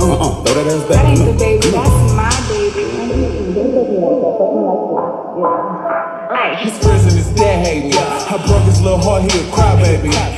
uh, throw that ass back. That ain't the baby, that's my baby. His prison is dead, hating. hate. I broke his little heart, he a crybaby.